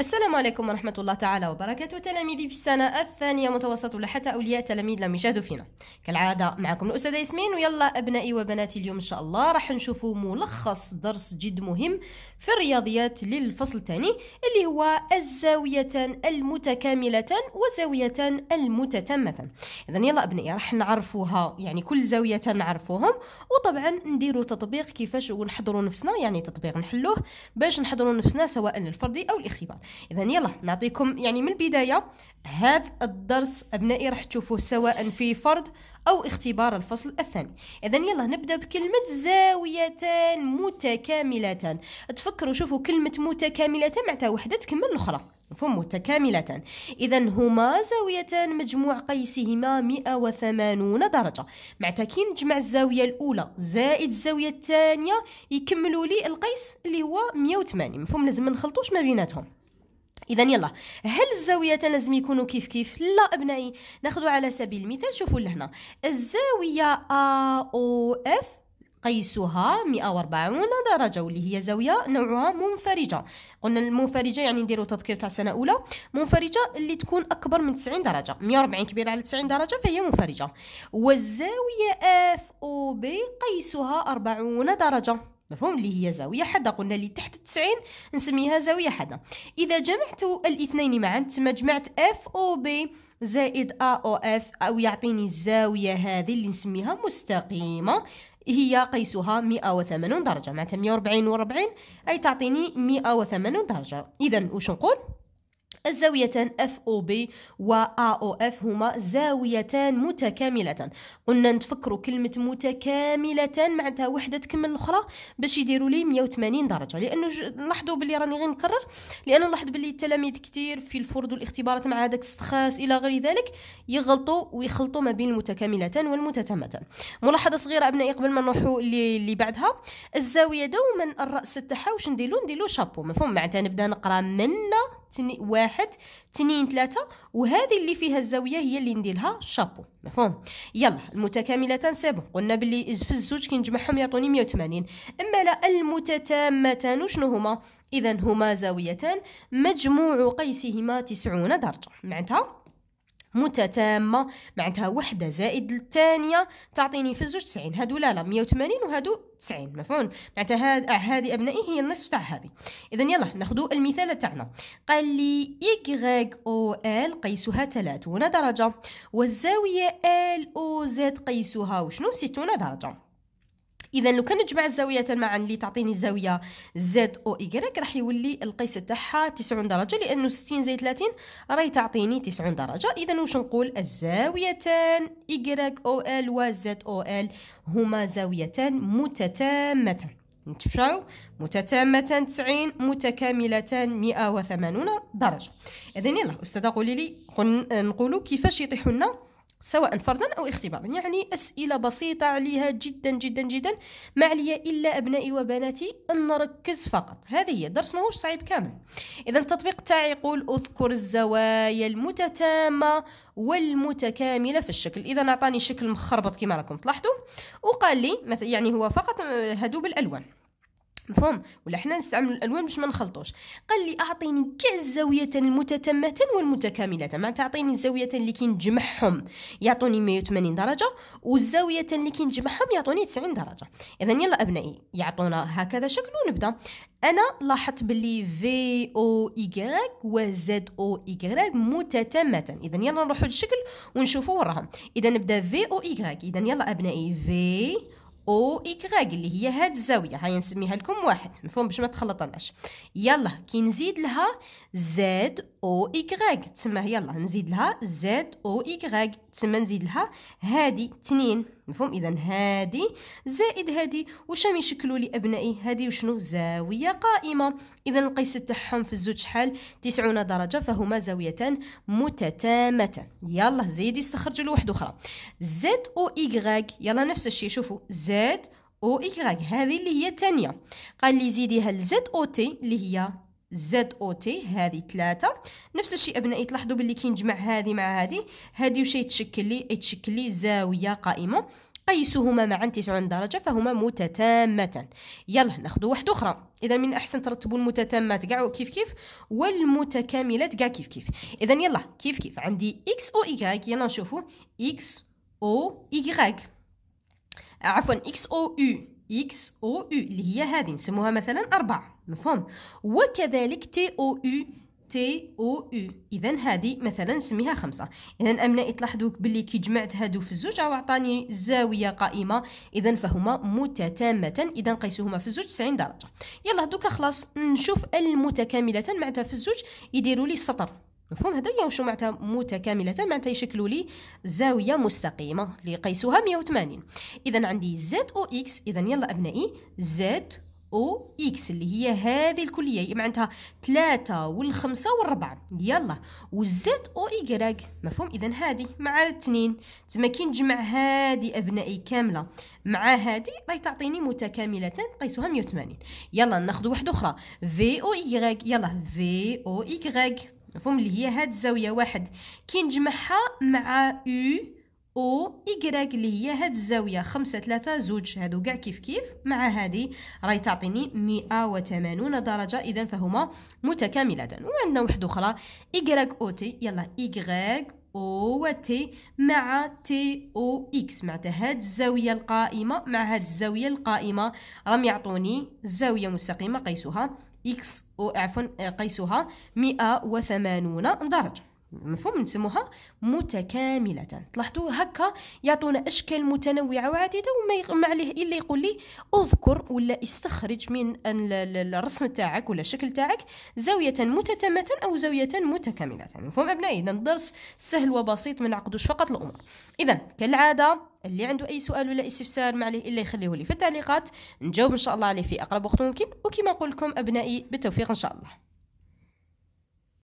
السلام عليكم ورحمة الله تعالى وبركاته. تلاميذي في السنة الثانية متوسط ولا حتى أولياء تلاميذ لم يشاهدوا فينا. كالعادة معكم الأستاذة ياسمين ويلا أبنائي وبناتي اليوم إن شاء الله راح نشوفوا ملخص درس جد مهم في الرياضيات للفصل الثاني اللي هو الزاوية المتكاملة وزاوية المتتمة إذا يلا أبنائي راح نعرفوها يعني كل زاوية نعرفوهم. وطبعا نديروا تطبيق كيفاش ونحضروا نفسنا يعني تطبيق نحلوه باش نحضروا نفسنا سواء للفردي أو الاختبار. اذا يلا نعطيكم يعني من البداية هذا الدرس أبنائي راح تشوفوه سواء في فرض أو اختبار الفصل الثاني. اذا يلا نبدأ بكلمة زاويتان متكاملتان. تفكروا شوفوا كلمة متكاملتان معناتها وحدة تكمل الأخرى. مفهوم؟ متكاملتان. إذا هما زاويتان مجموع قيسهما 180 درجة. معناتها كي نجمع الزاوية الأولى زائد الزاوية الثانية يكملوا لي القيس اللي هو 180 مفهوم؟ لازم ما نخلطوش ما بيناتهم. اذا يلا هل الزاويتان لازم يكونوا كيف كيف؟ لا أبنائي نأخذ على سبيل المثال شوفوا لهنا. الزاوية ا أو اف قيسها 140 درجة واللي هي زاوية نوعها منفرجة. قلنا المنفرجة يعني نديروا تذكير تاع سنة أولى منفرجة اللي تكون أكبر من 90 درجة 140 كبيرة على 90 درجة فهي منفرجة. والزاوية F O B قيسها 40 درجة. مفهوم؟ اللي هي زاوية حادة قلنا اللي تحت التسعين نسميها زاوية حادة إذا جمعت الاثنين معا تما جمعت F O B زائد A O F أو يعطيني الزاوية هذه اللي نسميها مستقيمة. هي قيسها 180 درجة. معناتها 140 و40 أي تعطيني 180 درجة. إذا وش نقول؟ الزاويتان بي و اف هما زاويتان متكاملتان. قلنا نتفكروا كلمة متكاملتان معناتها وحدة تكمل الأخرى باش يديروا لي 180 درجة. لأنه لاحظوا باللي راني غير نكرر. لأنه لاحظ باللي التلاميذ كثير في الفرض والاختبارات مع هذاك السخاس إلى غير ذلك يغلطوا ويخلطوا ما بين المتكاملتان والمتتمتان. ملاحظة صغيرة أبنائي قبل ما نروحوا اللي بعدها. الزاوية دوما الرأس تاعها واش نديرو نديرو شابو. مفهوم؟ معناتها نبدأ نقرأ منا تني واحد تنين ثلاثة وهذه اللي فيها الزاوية هي اللي نديرها شابو. مفهوم؟ يلا المتكاملتان سابو. قلنا باللي في الزوج كي نجمعهم يعطوني 180 أما لا المتتامتان وشنو هما؟ اذا هما زاويتان مجموع قيسهما 90 درجة. معناتها؟ متتامة. معناتها وحدة زائد الثانية تعطيني في الزوج 90 هادو لا لا 180 وهادو 90 مفهوم؟ معناتها هاد هذه أبنائي هي النصف تاع هذه اذا يلا ناخذوا المثال تاعنا. قال لي Y O L قيسها 30 درجة والزاوية L O Z قيسها وشنو؟ 60 درجة. إذا لو كان نجمع الزاويه معا اللي تعطيني الزاويه Z O Y راح يولي القيس تاعها 90 درجة لأنه 60 زائد 30 راهي تعطيني 90 درجة. إذا واش نقول الزاويتان Y O L و Z O L هما زاويتان متتامتان. نتفشاو متتامتان 90 متكاملتان 180 درجة. اذا يلا أستاذة قولي لي نقولوا كيفاش يطيحوا لنا سواء فرضا أو اختبارا. يعني أسئلة بسيطة عليها جدا جدا جدا. ما عليا إلا أبنائي وبناتي أن نركز فقط. هذه هي الدرس ماهوش صعيب كامل. إذا التطبيق تاعي يقول أذكر الزوايا المتتامة والمتكاملة في الشكل. إذا أعطاني شكل مخربط كما راكم تلاحظوا. وقال لي يعني هو فقط هدو بالألوان مفهوم؟ ولا حنا نستعمل الألوان باش ما نخلطوش. قال لي أعطيني كاع الزاويتين المتتمتين والمتكاملتين معناتها اعطيني الزاويتين اللي كي نجمعهم يعطوني 180 درجة والزاويتين اللي كي نجمعهم يعطوني 90 درجة. اذا يلا أبنائي يعطونا هكذا شكل ونبدأ. أنا لاحظت باللي V O Y و Z O Y متتمتان اذا يلا نروحوا للشكل ونشوفوا وراهم. إذا نبدأ V O Y اذا يلا أبنائي V O Y اللي هي هاد الزاوية. هاي نسميها لكم واحد مفهوم؟ باش ما تخلطناش. يلا كي نزيد لها Z O Y تسمى يلا نزيد لها Z O Y تسمى نزيد لها هادي تنين. مفهوم؟ اذا هادي زائد هادي. واش راهم يشكلوا لي أبنائي. هادي وشنو؟ زاوية قائمة. اذا القيس تاعهم في الزوج شحال؟ 90 درجة. فهما زاويتان متتامتان يلا زيدي استخرجوا لوحده أخرى. Z O Y يلا نفس الشيء. شوفوا. Z O Y هذه اللي هي الثانية. قال لي زيديها ل Z O T اللي هي Z O T هذه ثلاثة. نفس الشيء أبنائي تلاحظوا باللي كي نجمع هذه مع هذه. هذه وش يتشكل لي؟ يتشكل لي زاوية قائمة. قيسهما معا 90 درجة فهما متتامتان. يلا ناخذ واحدة أخرى. إذا من الأحسن ترتبوا المتتامات كاع. كيف كيف؟ والمتكاملات كاع كيف كيف؟ إذا يلا كيف كيف؟ عندي إكس أو إيكغيك يلا نشوفوا إكس أو إيكغيك عفوا إكس أو يو إكس أو يو اللي هي هذه نسموها مثلا أربعة مفهوم؟ وكذلك t O u t O u اذا هذه مثلا نسميها خمسة. اذا هنا تلاحظوا باللي كي جمعت هادو في الزوج أو عطاني زاوية قائمة. اذا فهما متتامه اذا قيسهما في الزوج 90 درجة. يلا دوكا خلاص نشوف المتكاملتان معناتها في الزوج يديروا لي السطر. مفهوم؟ هذا واش معناتها متكاملة معناتها يشكلوا لي زاوية مستقيمة اللي قيسوها 180 إذا عندي زد أو إكس إذا يلا أبنائي زد أو إكس اللي هي هذه الكلية معناتها ثلاثة والخمسة والربعة. يلا. وزد أو ايكغيك مفهوم؟ اذا هذه مع اثنين. تما كي نجمع هذه أبنائي كاملة مع هذه راهي تعطيني متكاملتان قيسوها 180 يلا ناخذ واحدة أخرى. في أو ايكغيك يلا. في أو ايكغيك مفهوم؟ اللي هي هاد الزاوية واحد. كي نجمعها مع يو أو إيكغيك اللي هي هاد الزاوية خمسة ثلاثة زوج هادو كاع كيف كيف. مع هادي راهي تعطيني مئة وثمانون درجة. إذا فهما متكاملتان. وعندنا وحدة أخرى إيكغيك أو تي يلا إيكغيك أو تي مع تي أو إكس معناتها هاد الزاوية القائمة مع هاد الزاوية القائمة راهم يعطوني زاوية مستقيمة قيسوها x O عفوا قيسوها 180 درجة. مفهوم؟ نسموها متكاملة. تلاحظوا هكا يعطونا أشكال متنوعة وعديدة وما ما عليه إلا يقول لي أذكر ولا استخرج من الرسم تاعك ولا الشكل تاعك زاوية متتامة أو زاوية متكاملة. مفهوم أبنائي؟ إذا الدرس سهل وبسيط ما نعقدوش فقط الأمور. إذا كالعادة اللي عنده أي سؤال ولا استفسار ما عليه إلا يخليه لي. في التعليقات نجاوب إن شاء الله عليه في أقرب وقت ممكن. وكما نقول لكم أبنائي بالتوفيق إن شاء الله.